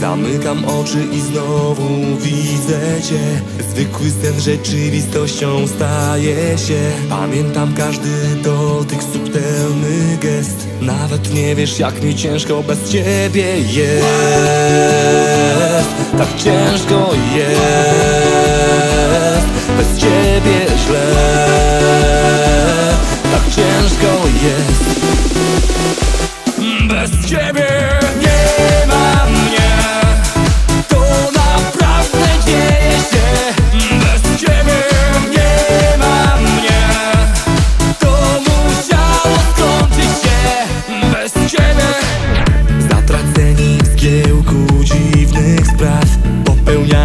Zamykam oczy i znowu widzę Cię. Zwykły sen rzeczywistością staje się. Pamiętam każdy dotyk, subtelny gest. Nawet nie wiesz jak mi ciężko bez Ciebie jest. Tak ciężko jest. Bez Ciebie źle.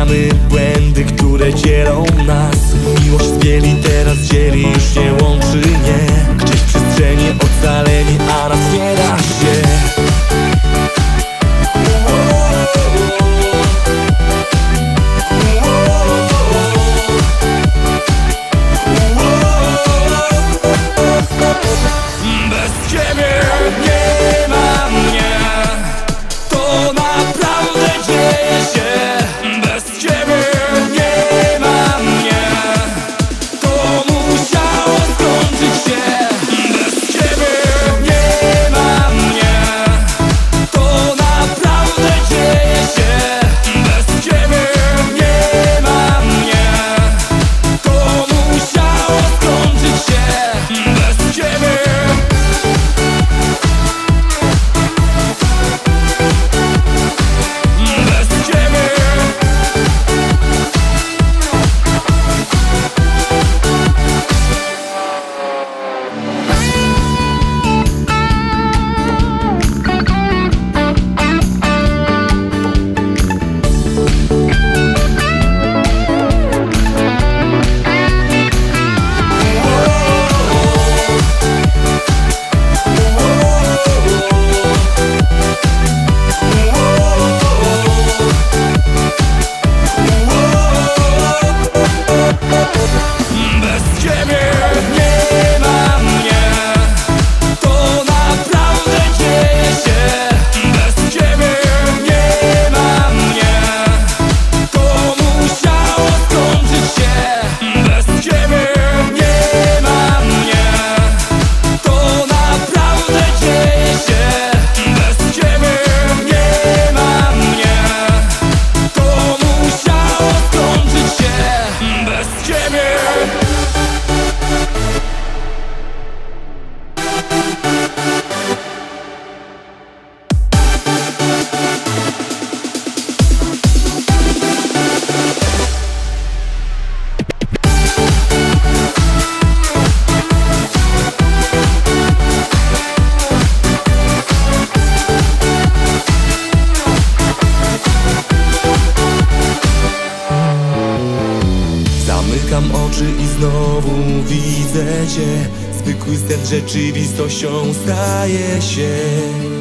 Mamy błędy, które dzielą nas. Miłość z bieli teraz dzieli. baby. Zamykam oczy i znowu widzę Cię. Zwykły sen rzeczywistością staje się.